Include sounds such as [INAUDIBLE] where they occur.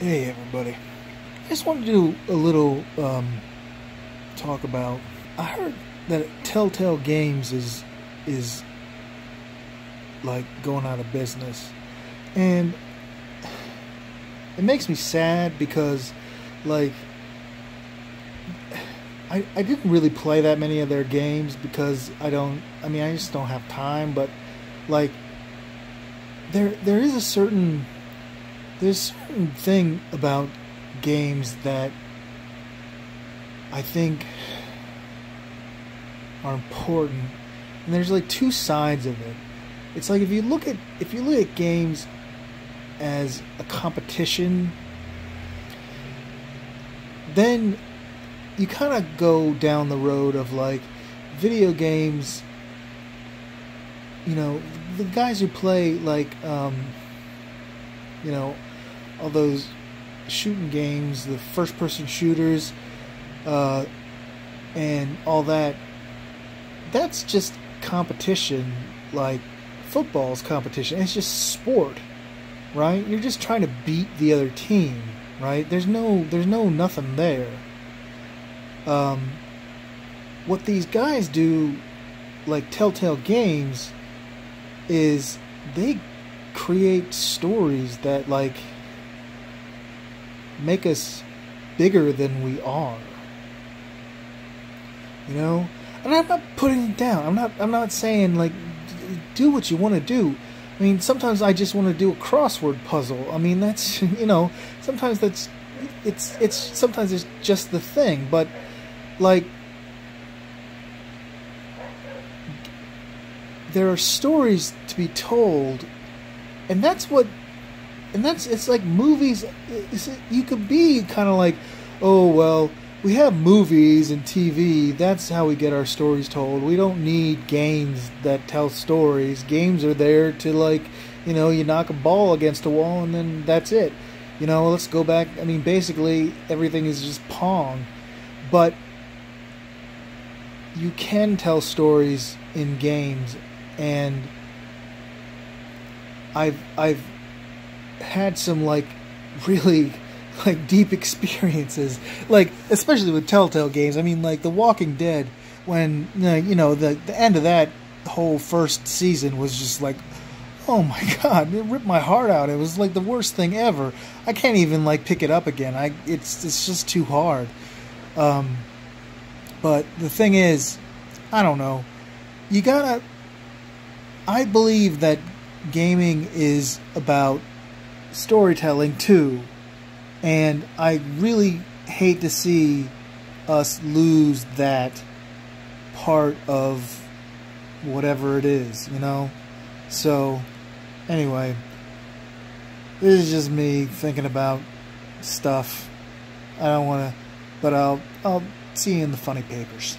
Hey everybody. I just wanted to do a little um, talk about. I heard that Telltale Games is is like going out of business, and it makes me sad because like I I didn't really play that many of their games because I don't. I mean, I just don't have time. But like there there is a certain there's certain thing about games that I think are important. And there's like two sides of it. It's like if you look at if you look at games as a competition, then you kind of go down the road of like video games. You know, the guys who play like um, you know all those shooting games, the first person shooters, uh, and all that, that's just competition like football's competition. It's just sport, right? You're just trying to beat the other team, right? There's no there's no nothing there. Um, what these guys do, like Telltale Games, is they create stories that like make us bigger than we are. You know? And I'm not putting it down. I'm not I'm not saying like do what you want to do. I mean, sometimes I just want to do a crossword puzzle. I mean, that's, [LAUGHS] you know, sometimes that's it's it's sometimes it's just the thing, but like there are stories to be told and that's what and that's it's like movies it's, you could be kind of like oh well we have movies and tv that's how we get our stories told. We don't need games that tell stories. Games are there to like you know you knock a ball against a wall and then that's it. You know let's go back i mean basically everything is just pong. But you can tell stories in games and I've I've had some like really like deep experiences. Like especially with telltale games. I mean like the walking dead when you know the the end of that whole first season was just like oh my [LAUGHS] god it ripped my heart out. It was like the worst thing ever. I can't even like pick it up again. I it's it's just too hard. Um but the thing is i don't know. You gotta i believe that gaming is about storytelling too. And I really hate to see us lose that part of whatever it is, you know? So, anyway, this is just me thinking about stuff. I don't want to, but I'll I'll see you in the funny papers.